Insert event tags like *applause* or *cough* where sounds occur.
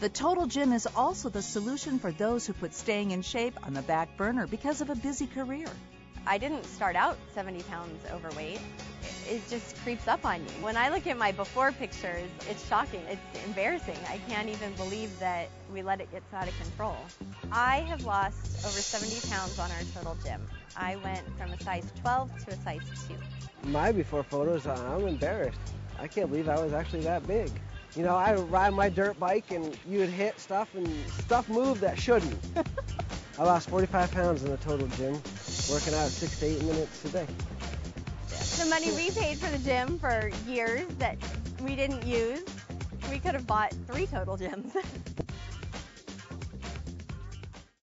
The Total Gym is also the solution for those who put staying in shape on the back burner because of a busy career. I didn't start out 70 pounds overweight. It just creeps up on you. When I look at my before pictures, it's shocking. It's embarrassing. I can't even believe that we let it get out of control. I have lost over 70 pounds on our Total Gym. I went from a size 12 to a size 2. My before photos, I'm embarrassed. I can't believe I was actually that big. You know, I would ride my dirt bike and you would hit stuff and stuff moved that shouldn't. *laughs* I lost 45 pounds in the total gym, working out six to eight minutes a day. The money we paid for the gym for years that we didn't use, we could have bought three total gyms. *laughs*